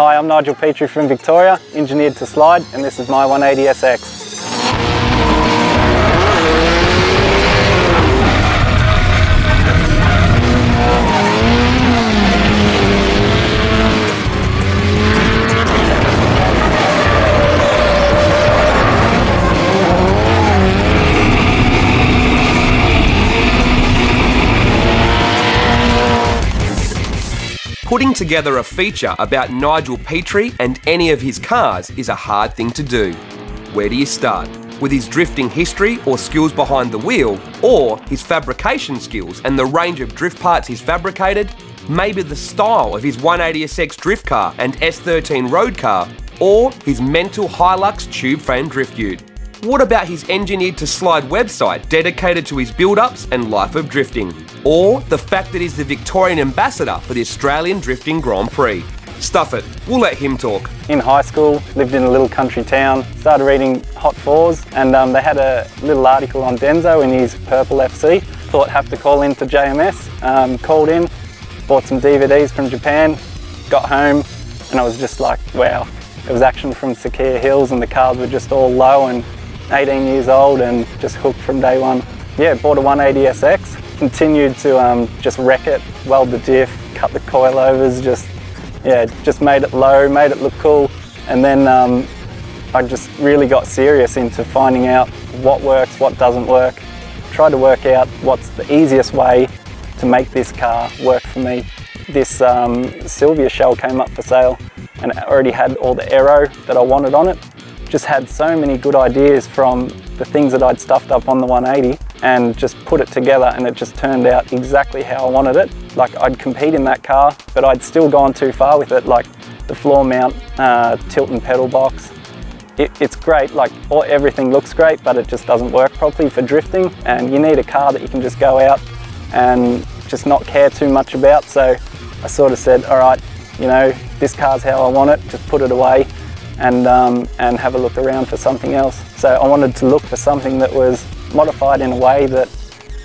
Hi, I'm Nigel Petrie from Victoria, engineered to slide, and this is my 180SX. Putting together a feature about Nigel Petrie and any of his cars is a hard thing to do. Where do you start? With his drifting history or skills behind the wheel, or his fabrication skills and the range of drift parts he's fabricated? Maybe the style of his 180SX drift car and S13 road car, or his mental Hilux tube frame drift ute. What about his engineered to slide website dedicated to his build ups and life of drifting? Or the fact that he's the Victorian ambassador for the Australian Drifting Grand Prix? Stuff it, we'll let him talk. In high school, lived in a little country town, started reading Hot Fours, and um, they had a little article on Denzo in his purple FC. Thought have to call in to JMS, um, called in, bought some DVDs from Japan, got home, and I was just like, wow. It was action from Sekia Hills and the cars were just all low and 18 years old and just hooked from day one. Yeah, bought a 180SX, continued to um, just wreck it, weld the diff, cut the coilovers, just, yeah, just made it low, made it look cool. And then um, I just really got serious into finding out what works, what doesn't work. Tried to work out what's the easiest way to make this car work for me. This um, Silvia shell came up for sale and it already had all the aero that I wanted on it just had so many good ideas from the things that I'd stuffed up on the 180 and just put it together and it just turned out exactly how I wanted it. Like I'd compete in that car, but I'd still gone too far with it, like the floor mount, uh, Tilton pedal box. It, it's great, like all, everything looks great, but it just doesn't work properly for drifting and you need a car that you can just go out and just not care too much about. So I sort of said, all right, you know, this car's how I want it, just put it away and, um, and have a look around for something else. So I wanted to look for something that was modified in a way that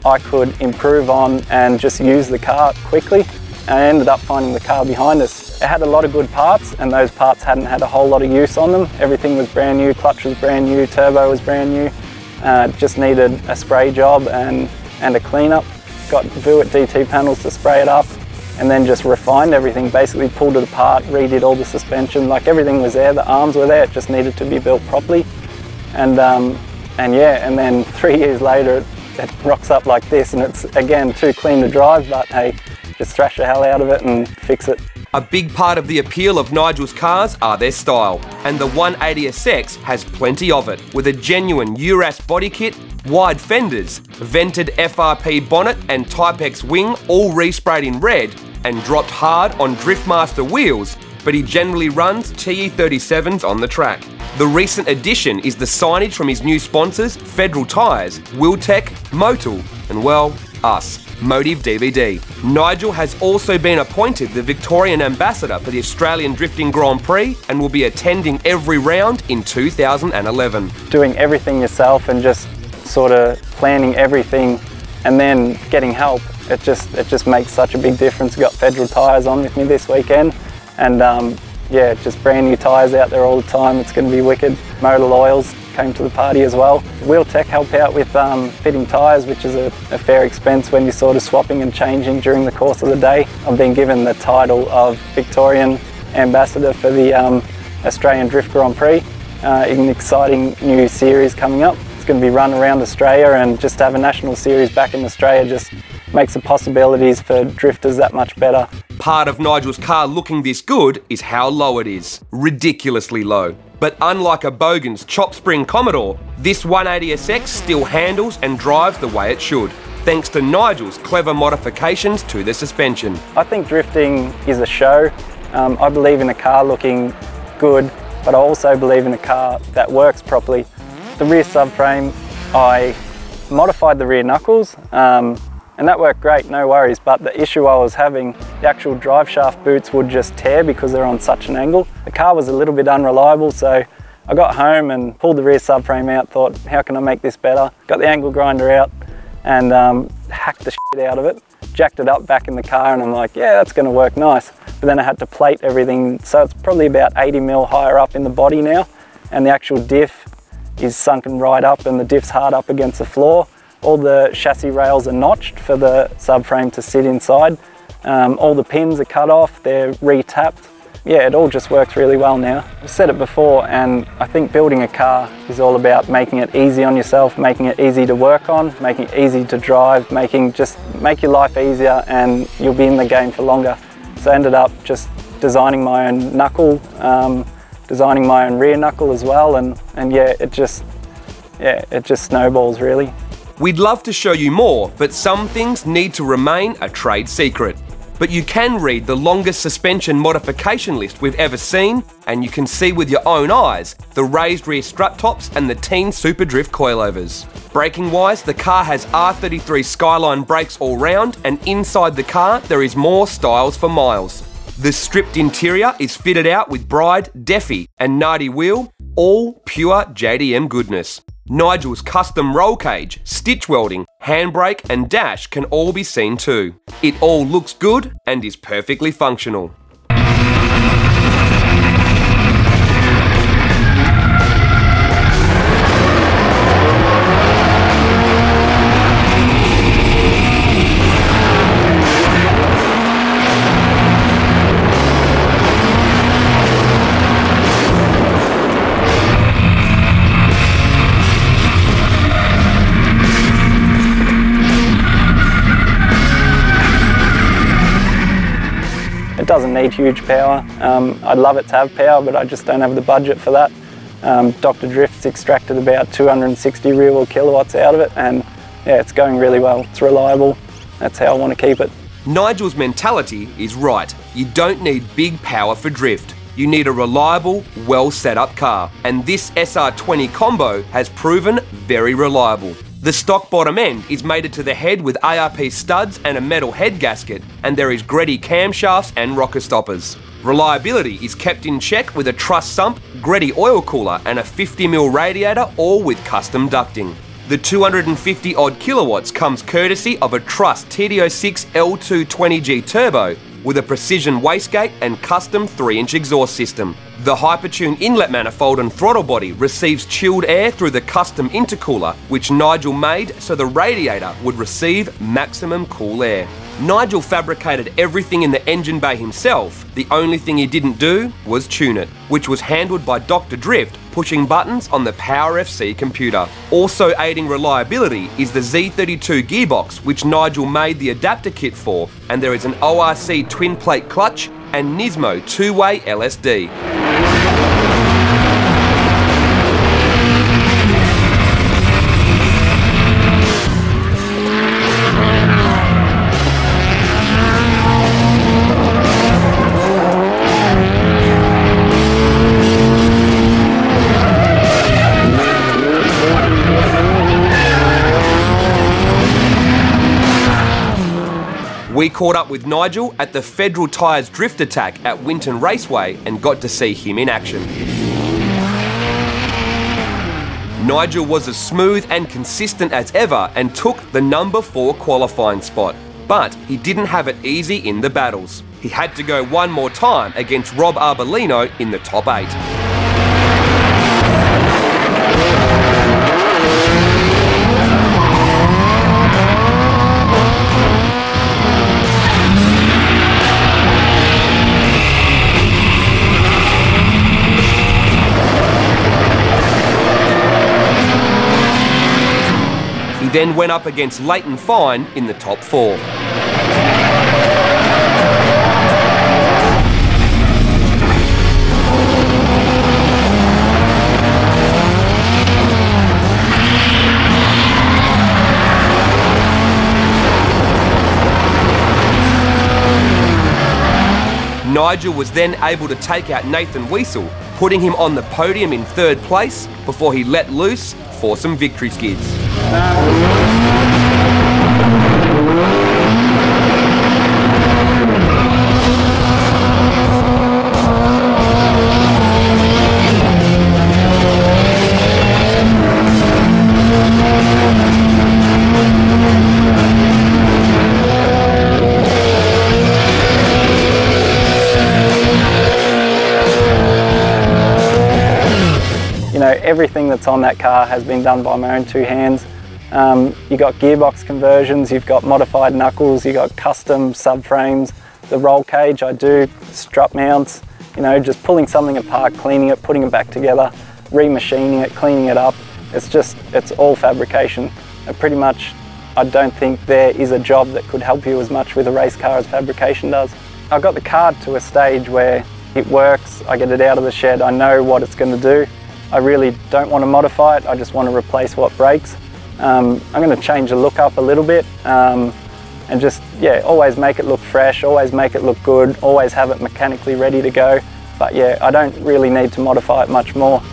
I could improve on and just use the car quickly. And I ended up finding the car behind us. It had a lot of good parts and those parts hadn't had a whole lot of use on them. Everything was brand new, clutch was brand new, turbo was brand new. Uh, just needed a spray job and, and a cleanup. Got Vuit DT panels to spray it up and then just refined everything, basically pulled it apart, redid all the suspension, like everything was there, the arms were there, it just needed to be built properly. And, um, and yeah, and then three years later it, it rocks up like this and it's again too clean to drive, but hey, just thrash the hell out of it and fix it. A big part of the appeal of Nigel's cars are their style, and the 180SX has plenty of it, with a genuine Uras body kit, wide fenders, vented FRP bonnet and Type X wing all resprayed in red, and dropped hard on Driftmaster wheels, but he generally runs TE37s on the track. The recent addition is the signage from his new sponsors, Federal Tyres, Wheeltech, Motul, and well, us. Motive DVD. Nigel has also been appointed the Victorian Ambassador for the Australian Drifting Grand Prix and will be attending every round in 2011. Doing everything yourself and just sort of planning everything and then getting help, it just, it just makes such a big difference. Got Federal tyres on with me this weekend and um, yeah, just brand new tyres out there all the time. It's going to be wicked. Motul Oils came to the party as well. Wheel Tech help out with um, fitting tyres, which is a, a, fair expense when you're sort of swapping and changing during the course of the day. I've been given the title of Victorian Ambassador for the um, Australian Drift Grand Prix, uh, an exciting new series coming up. It's going to be run around Australia and just to have a national series back in Australia just makes the possibilities for drifters that much better. Part of Nigel's car looking this good is how low it is. Ridiculously low. But unlike a Bogan's chop spring Commodore, this 180SX still handles and drives the way it should, thanks to Nigel's clever modifications to the suspension. I think drifting is a show. Um, I believe in a car looking good, but I also believe in a car that works properly. The rear subframe, I modified the rear knuckles. Um, and that worked great, no worries. But the issue I was having, the actual drive shaft boots would just tear because they're on such an angle. The car was a little bit unreliable, so I got home and pulled the rear subframe out, thought, how can I make this better? Got the angle grinder out and um, hacked the shit out of it, jacked it up back in the car and I'm like, yeah, that's gonna work nice. but then I had to plate everything. So it's probably about 80 mil higher up in the body now. And the actual diff is sunken right up and the diff's hard up against the floor. All the chassis rails are notched for the subframe to sit inside. Um, all the pins are cut off, they're re-tapped. Yeah, it all just works really well now. I've said it before and I think building a car is all about making it easy on yourself, making it easy to work on, making it easy to drive, making just make your life easier and you'll be in the game for longer. So I ended up just designing my own knuckle, um, designing my own rear knuckle as well and, and yeah, it just, yeah, it just snowballs really. We'd love to show you more, but some things need to remain a trade secret. But you can read the longest suspension modification list we've ever seen, and you can see with your own eyes the raised rear strut tops and the Tein Super Drift coilovers. Braking wise, the car has R33 Skyline brakes all round, and inside the car there is more styles for miles. The stripped interior is fitted out with Bride, Defi, and Nardi wheel, all pure JDM goodness. Nigel's custom roll cage, stitch welding, handbrake and dash can all be seen too. It all looks good and is perfectly functional. It doesn't need huge power. Um, I'd love it to have power, but I just don't have the budget for that. Um, Dr. Drift's extracted about 260 real world kilowatts out of it, and yeah, it's going really well. It's reliable. That's how I want to keep it. Nigel's mentality is right. You don't need big power for drift. You need a reliable, well set up car, and this SR20 combo has proven very reliable. The stock bottom end is mated to the head with ARP studs and a metal head gasket, and there is Greddy camshafts and rocker stoppers. Reliability is kept in check with a Trust sump, Greddy oil cooler, and a 50mm radiator, all with custom ducting. The 250 odd kilowatts comes courtesy of a Trust TD06 L220G turbo with a precision wastegate and custom 3 inch exhaust system. The Hypertune inlet manifold and throttle body receives chilled air through the custom intercooler, which Nigel made so the radiator would receive maximum cool air. Nigel fabricated everything in the engine bay himself. The only thing he didn't do was tune it, which was handled by Dr. Drift pushing buttons on the Power FC computer. Also aiding reliability is the Z32 gearbox, which Nigel made the adapter kit for, and there is an ORC twin plate clutch and Nismo two-way LSD. We caught up with Nigel at the Federal Tyres Drift Attack at Winton Raceway and got to see him in action. Nigel was as smooth and consistent as ever and took the number 4 qualifying spot. But he didn't have it easy in the battles. He had to go one more time against Rob Arbolino in the top 8. Then went up against Leighton Fine in the top four. Nigel was then able to take out Nathan Weasel, putting him on the podium in third place before he let loose for some victory skids. Know, everything that's on that car has been done by my own two hands. Um, you got gearbox conversions, you've got modified knuckles, you've got custom subframes, the roll cage I do, strut mounts, you know, just pulling something apart, cleaning it, putting it back together, remachining it, cleaning it up. It's just, it's all fabrication. And pretty much, I don't think there is a job that could help you as much with a race car as fabrication does. I got the car to a stage where it works, I get it out of the shed, I know what it's going to do. I really don't want to modify it, I just want to replace what breaks. Um, I'm going to change the look up a little bit um, and just, yeah, always make it look fresh, always make it look good, always have it mechanically ready to go. But yeah, I don't really need to modify it much more.